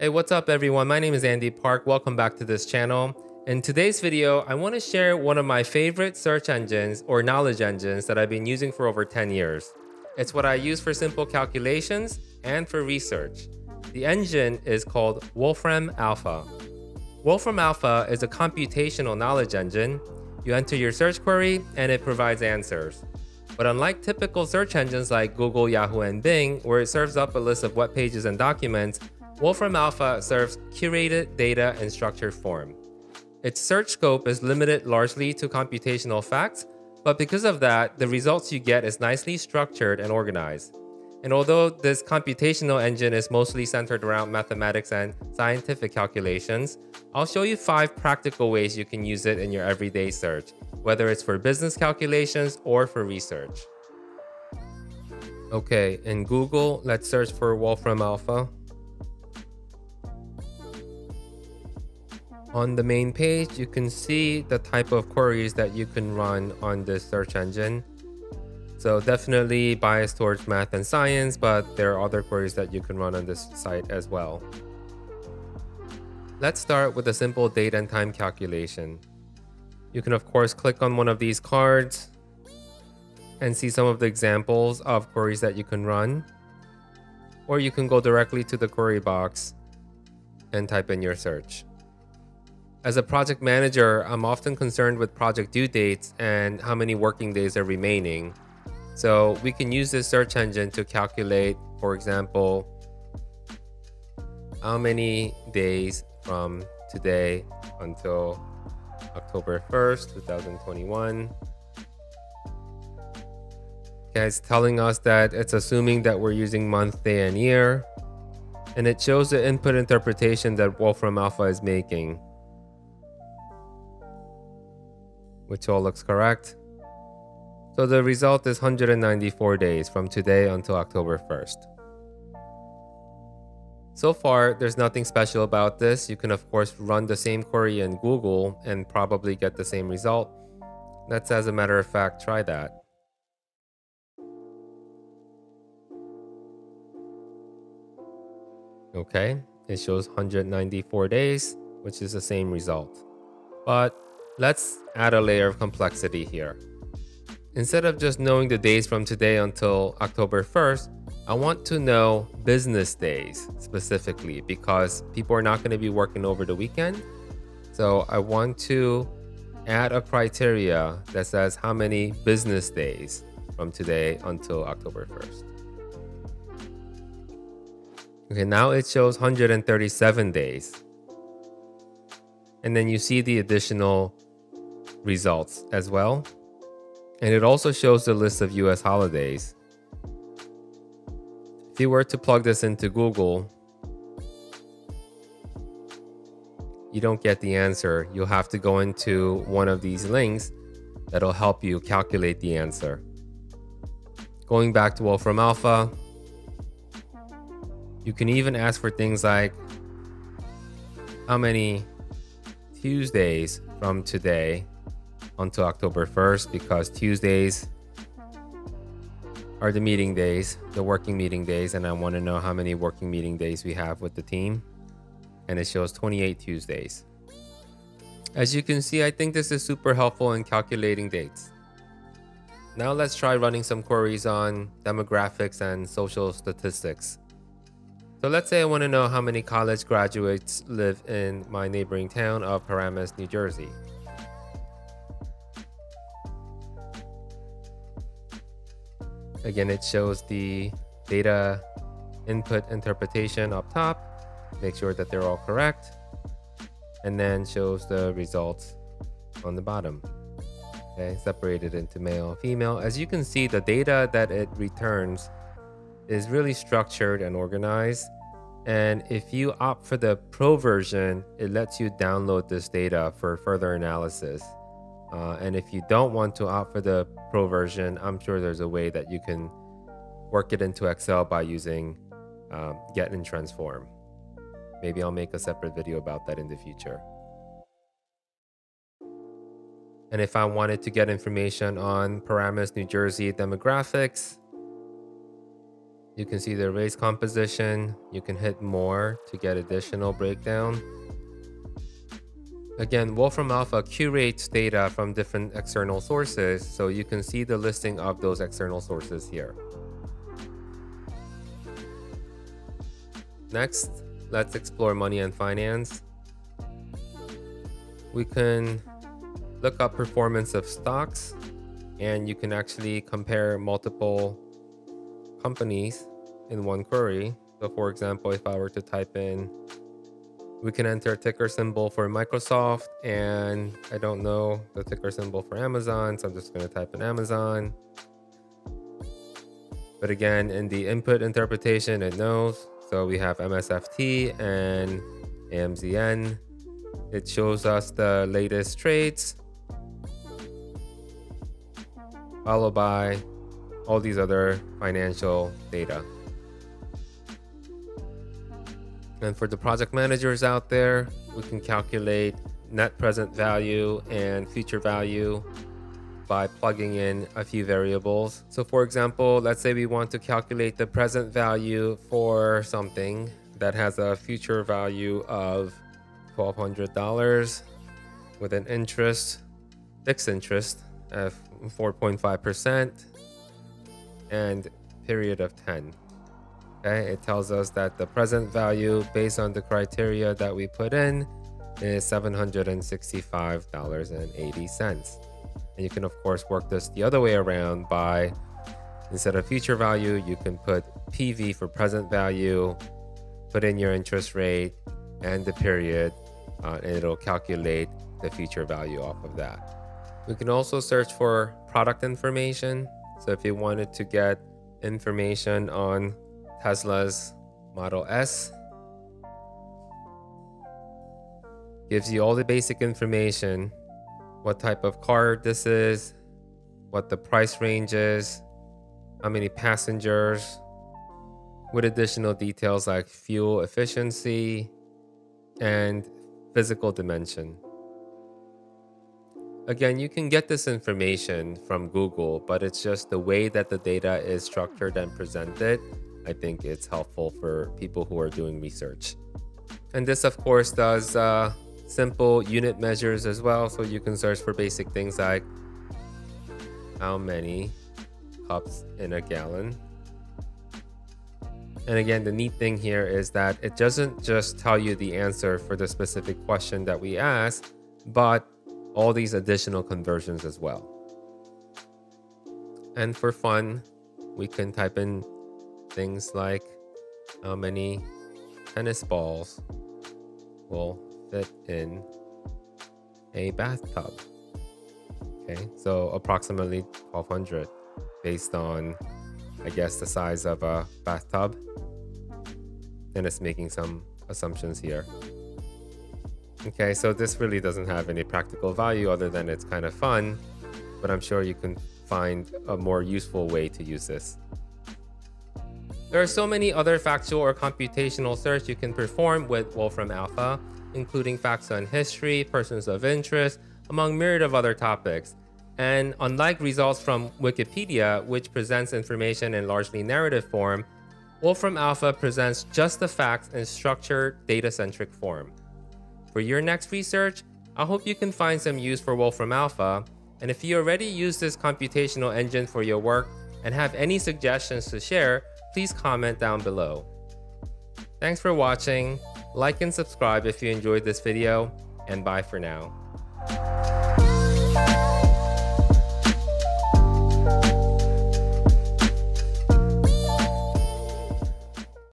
Hey, what's up everyone? My name is Andy Park. Welcome back to this channel. In today's video, I want to share one of my favorite search engines or knowledge engines that I've been using for over 10 years. It's what I use for simple calculations and for research. The engine is called Wolfram Alpha. Wolfram Alpha is a computational knowledge engine. You enter your search query and it provides answers. But unlike typical search engines like Google, Yahoo, and Bing, where it serves up a list of web pages and documents, Wolfram Alpha serves curated data in structured form. Its search scope is limited largely to computational facts, but because of that, the results you get is nicely structured and organized. And although this computational engine is mostly centered around mathematics and scientific calculations, I'll show you five practical ways you can use it in your everyday search, whether it's for business calculations or for research. Okay, in Google, let's search for Wolfram Alpha. On the main page, you can see the type of queries that you can run on this search engine. So definitely biased towards math and science, but there are other queries that you can run on this site as well. Let's start with a simple date and time calculation. You can of course click on one of these cards and see some of the examples of queries that you can run. Or you can go directly to the query box and type in your search. As a project manager, I'm often concerned with project due dates and how many working days are remaining. So we can use this search engine to calculate, for example, how many days from today until October 1st, 2021. Okay, it's telling us that it's assuming that we're using month, day, and year. And it shows the input interpretation that Wolfram Alpha is making. Which all looks correct. So the result is 194 days from today until October 1st. So far, there's nothing special about this. You can of course run the same query in Google and probably get the same result. Let's as a matter of fact try that. Okay, it shows 194 days, which is the same result. But Let's add a layer of complexity here. Instead of just knowing the days from today until October 1st, I want to know business days specifically because people are not going to be working over the weekend. So I want to add a criteria that says how many business days from today until October 1st. Okay, now it shows 137 days. And then you see the additional results as well. And it also shows the list of US holidays. If you were to plug this into Google, you don't get the answer. You'll have to go into one of these links that'll help you calculate the answer. Going back to Wolfram Alpha, you can even ask for things like how many Tuesdays from today until October 1st because Tuesdays are the meeting days, the working meeting days, and I want to know how many working meeting days we have with the team. And it shows 28 Tuesdays. As you can see, I think this is super helpful in calculating dates. Now let's try running some queries on demographics and social statistics. So let's say I want to know how many college graduates live in my neighboring town of Paramus, New Jersey. Again, it shows the data input interpretation up top. Make sure that they're all correct. And then shows the results on the bottom. Okay, separated into male and female. As you can see, the data that it returns is really structured and organized. And if you opt for the pro version, it lets you download this data for further analysis. Uh, and if you don't want to opt for the pro version, I'm sure there's a way that you can work it into Excel by using um, get and transform. Maybe I'll make a separate video about that in the future. And if I wanted to get information on Paramus, New Jersey demographics, You can see the race composition. You can hit more to get additional breakdown. Again, Wolfram Alpha curates data from different external sources, so you can see the listing of those external sources here. Next, let's explore money and finance. We can look up performance of stocks and you can actually compare multiple companies in one query. So for example, if I were to type in we can enter a ticker symbol for Microsoft and I don't know the ticker symbol for Amazon. So I'm just going to type in Amazon. But again, in the input interpretation, it knows. So we have MSFT and AMZN. It shows us the latest trades, followed by all these other financial data. And for the project managers out there, we can calculate net present value and future value by plugging in a few variables. So for example, let's say we want to calculate the present value for something that has a future value of $1,200 with an interest, fixed interest of 4.5% and period of 10. Okay, it tells us that the present value based on the criteria that we put in is $765.80. And you can of course work this the other way around by instead of future value, you can put PV for present value, put in your interest rate and the period, uh, and it'll calculate the future value off of that. We can also search for product information. So if you wanted to get information on Tesla's Model S. Gives you all the basic information what type of car this is, what the price range is, how many passengers, with additional details like fuel efficiency and physical dimension. Again, you can get this information from Google, but it's just the way that the data is structured and presented I think it's helpful for people who are doing research. And this, of course, does uh, simple unit measures as well. So you can search for basic things like how many cups in a gallon. And again, the neat thing here is that it doesn't just tell you the answer for the specific question that we asked, but all these additional conversions as well. And for fun, we can type in things like how many tennis balls will fit in a bathtub. Okay, so approximately 1200 based on, I guess, the size of a bathtub. And it's making some assumptions here. Okay, so this really doesn't have any practical value other than it's kind of fun, but I'm sure you can find a more useful way to use this. There are so many other factual or computational search you can perform with Wolfram Alpha, including facts on history, persons of interest, among myriad of other topics. And unlike results from Wikipedia, which presents information in largely narrative form, Wolfram Alpha presents just the facts in structured, data-centric form. For your next research, I hope you can find some use for Wolfram Alpha, and if you already use this computational engine for your work and have any suggestions to share, please comment down below. Thanks for watching, like and subscribe if you enjoyed this video, and bye for now.